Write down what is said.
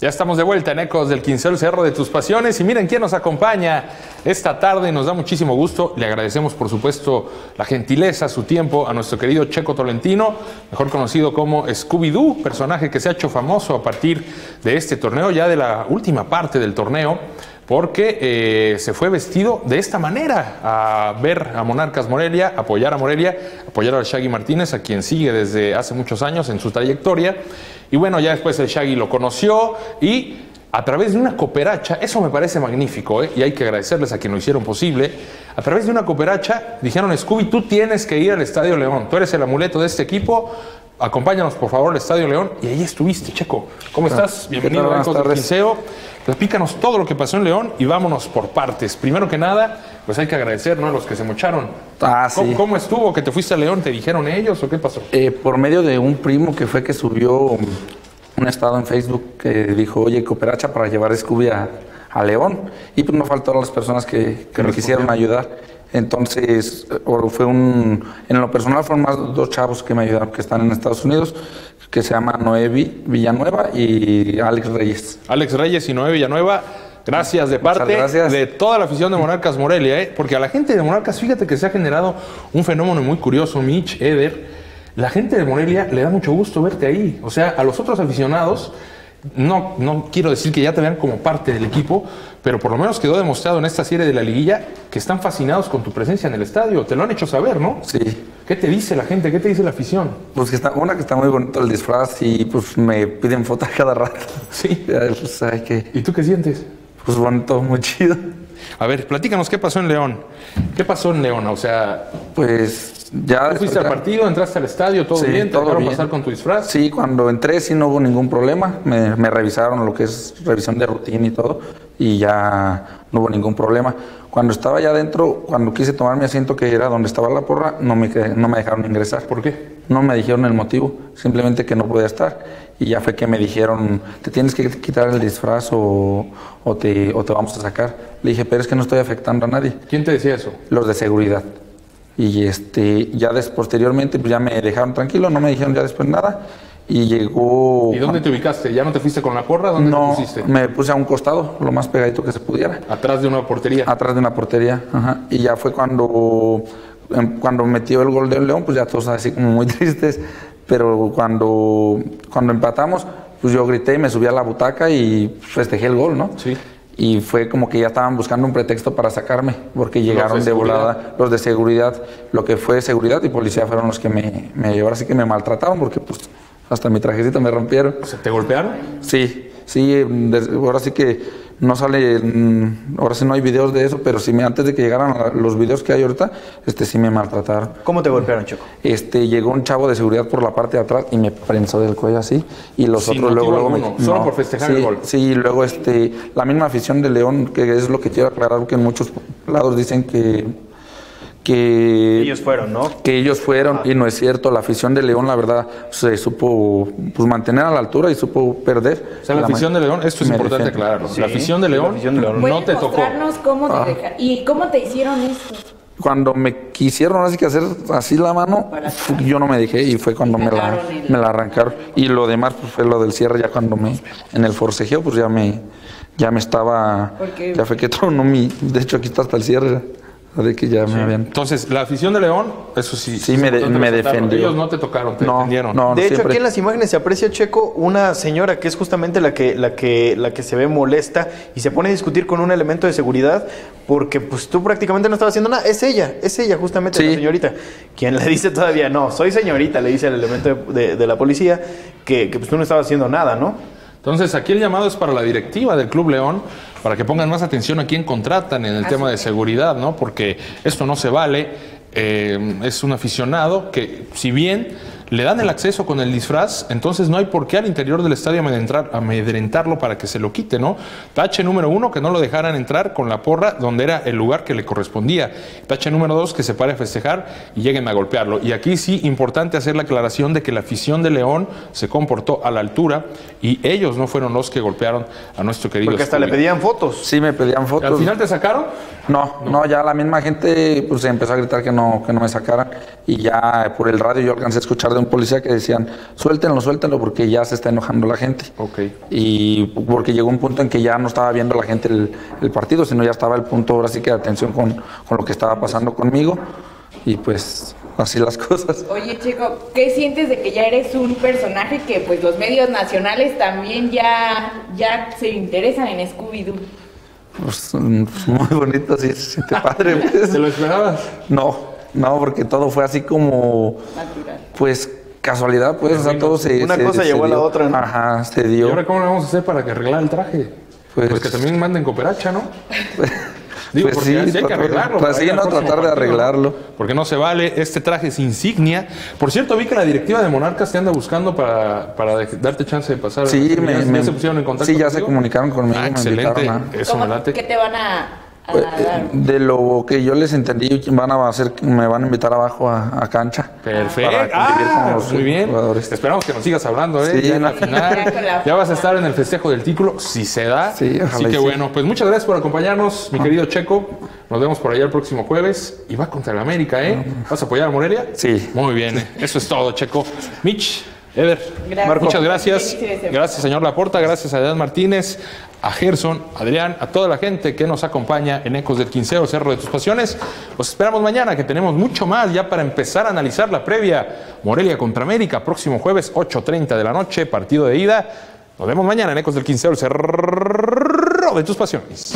Ya estamos de vuelta en Ecos del Quinceo, el Cerro de tus Pasiones. Y miren quién nos acompaña esta tarde. Nos da muchísimo gusto. Le agradecemos, por supuesto, la gentileza, su tiempo a nuestro querido Checo Tolentino, mejor conocido como Scooby-Doo, personaje que se ha hecho famoso a partir de este torneo, ya de la última parte del torneo porque eh, se fue vestido de esta manera a ver a Monarcas Morelia, apoyar a Morelia, apoyar al Shaggy Martínez, a quien sigue desde hace muchos años en su trayectoria. Y bueno, ya después el Shaggy lo conoció y a través de una cooperacha, eso me parece magnífico ¿eh? y hay que agradecerles a quien lo hicieron posible, a través de una cooperacha dijeron, Scooby, tú tienes que ir al Estadio León, tú eres el amuleto de este equipo, acompáñanos por favor al Estadio León y ahí estuviste, Checo. ¿Cómo ah, estás? Bienvenido a Ecos del Quinceo. Explícanos todo lo que pasó en León y vámonos por partes. Primero que nada, pues hay que agradecer ¿no? a los que se mocharon. Ah, ¿Cómo, estuvo que te fuiste a León? ¿Te dijeron ellos o qué pasó? Eh, por medio de un primo que fue que subió un estado en Facebook que dijo, oye, cooperacha para llevar Scooby a, León. Y pues no faltaron las personas que, que me quisieron ayudar. Entonces, fue un, en lo personal fueron más dos chavos que me ayudaron, que están en Estados Unidos, que se llaman Noé Villanueva y Alex Reyes. Alex Reyes y Noé Villanueva. Gracias de parte de toda la afición de Monarcas Morelia, ¿eh? porque a la gente de Monarcas, fíjate que se ha generado un fenómeno muy curioso, Mitch, Eder. La gente de Morelia le da mucho gusto verte ahí. O sea, a los otros aficionados no, no quiero decir que ya te vean como parte del equipo, pero por lo menos quedó demostrado en esta serie de la liguilla que están fascinados con tu presencia en el estadio. Te lo han hecho saber, ¿no? Sí. ¿Qué te dice la gente? ¿Qué te dice la afición? Pues que está, una que está muy bonito el disfraz y pues me piden fotos cada rato. Sí. Pues, ¿Y tú qué sientes? Pues bonito, muy chido. A ver, platícanos qué pasó en León. ¿Qué pasó en León? O sea, pues ya fuiste al partido, entraste al estadio, todo bien, todo ¿te pasar con tu disfraz? Sí, cuando entré sí no hubo ningún problema, me, revisaron lo que es revisión de rutina y todo, y ya no hubo ningún problema. Cuando estaba ya adentro, cuando quise tomar mi asiento que era donde estaba la porra, no me, no me dejaron ingresar. ¿Por qué? No me dijeron el motivo, simplemente que no podía estar. Y ya fue que me dijeron, te tienes que quitar el disfraz o, o, te, o te vamos a sacar. Le dije, pero es que no estoy afectando a nadie. ¿Quién te decía eso? Los de seguridad. Y este, ya des, posteriormente pues ya me dejaron tranquilo, no me dijeron ya después nada. Y llegó... ¿Y dónde te ubicaste? ¿Ya no te fuiste con la porra? ¿Dónde no, te pusiste? me puse a un costado, lo más pegadito que se pudiera. ¿Atrás de una portería? Atrás de una portería, ajá. Y ya fue cuando, em, cuando metió el gol de León, pues ya todos así como muy tristes. Pero cuando, cuando empatamos, pues yo grité y me subí a la butaca y festejé el gol, ¿no? Sí y fue como que ya estaban buscando un pretexto para sacarme, porque llegaron de, volada los de seguridad, lo que fue seguridad y policía fueron los que me, me llevaron, así que me maltrataron, porque pues hasta mi trajecito me rompieron. ¿Te golpearon? Sí, sí, ahora sí que no sale, mm, ahora sí no hay videos de eso, pero sí me, antes de que llegaran los videos que hay ahorita, este sí me maltrataron. ¿Cómo te golpearon, Choco? Este, llegó un chavo de seguridad por la parte de atrás y me prensó del cuello así, y los otros luego, luego me, Solo por festejar el gol. Sí, luego este, la misma afición de León, que es lo que quiero aclarar, que en muchos lados dicen que que ellos fueron, ¿no? Que ellos fueron y no es cierto. La afición de León, la verdad, se supo pues, mantener a la altura y supo perder. O sea, la, afición de León, esto es importante aclararlo. La afición de León, no te tocó. Cómo te ah. ¿Y cómo te hicieron esto? Cuando me quisieron así que hacer así la mano, yo no me dejé y fue cuando me la, me la arrancaron. Y lo demás pues, fue lo del cierre ya cuando me en el forcejeo pues ya me ya me estaba ya fue que tronó mi de hecho aquí está hasta el cierre de que ya me habían... Entonces, la afición de León, eso sí. Sí, me, me defendió. Ellos no te tocaron, te defendieron. No, de hecho, aquí en las imágenes se aprecia, Checo, una señora que es justamente la que, la, que, la que se ve molesta y se pone a discutir con un elemento de seguridad porque pues tú prácticamente no estabas haciendo nada. Es ella, es ella justamente, la señorita. Quien le dice todavía, no, soy señorita, le dice al elemento de, de, la policía que, que pues tú no estabas haciendo nada, ¿no? Entonces, aquí el llamado es para la directiva del Club León para que pongan más atención a quién contratan en el tema de seguridad, ¿no? Porque esto no se vale. Eh, es un aficionado que, si bien le dan el acceso con el disfraz, entonces no hay por qué al interior del estadio amedrentarlo para que se lo quite, ¿no? Tache número uno, que no lo dejaran entrar con la porra donde era el lugar que le correspondía. Tache número dos, que se pare a festejar y lleguen a golpearlo. Y aquí sí, importante hacer la aclaración de que la afición de León se comportó a la altura y ellos no fueron los que golpearon a nuestro querido. Porque hasta le pedían fotos. Sí, me pedían fotos. ¿Al final te sacaron? No, no, ya la misma gente pues empezó a gritar que no, que no me sacaran y ya por el radio yo alcancé a escuchar de un policía que decían, suéltenlo, suéltenlo porque ya se está enojando la gente. Ok. Y porque llegó un punto en que ya no estaba viendo la gente el, el partido, sino ya estaba el punto ahora sí que de atención con, con lo que estaba pasando conmigo. Y pues así las cosas. Oye, Checo, ¿qué sientes de que ya eres un personaje que pues los medios nacionales también ya, ya se interesan en Scooby-Doo? Pues, mm, pues, muy bonito, sí, se siente padre. pues. ¿Te lo esperabas? No, no, porque todo fue así como, Natural. Pues casualidad, pues, o sea, todo se Una se- cosa se llevó a la dio. otra, ¿no? Ajá, se ¿Y dio. ahora cómo le vamos a hacer para que arreglar el traje? Pues, Pues- que también manden cooperacha, ¿no? Digo, Pues porque sí, así hay que tratar- arreglarlo. para no, tratar de arreglarlo. Porque no se vale, este traje es insignia. Por cierto, vi que la directiva de Monarcas te anda buscando para, para de- darte chance de pasar. Sí, ¿Ya- me, ya me- se pusieron en contacto sí, ya se comunicaron conmigo, Ah, me excelente. invitaron a- Eso me ¿Cómo- late. ¿Qué te van a Pues, dar? De lo que yo les entendí, van a hacer, me van a invitar abajo a, a cancha. Perfecto. Para Ah, con los muy bien. jugadores. Esperamos que nos sigas hablando, ¿eh? Sí, ya en la final. Ya vas a estar en el festejo del título, si se da. Sí, ojalá Así que sí. Ah. bueno, pues muchas gracias por acompañarnos, mi querido Checo. Nos vemos por allá el próximo jueves. Y va contra el América, ¿eh? ¿Vas a apoyar a Morelia? Sí. Muy bien, ¿eh? eso es todo, Checo. Mitch, Eder, Gracias. Marco, muchas gracias. Gracias, señor Laporta. Gracias a Adrián Martínez, a Gerson, Adrián, a toda la gente que nos acompaña en Ecos del Quinceo, Cerro de tus Pasiones. Los esperamos mañana, que tenemos mucho más ya para empezar a analizar la previa. Morelia contra América, próximo jueves, 8.30 de la noche, partido de ida. Nos vemos mañana en Ecos del Quinceo, el Cerro de tus Pasiones.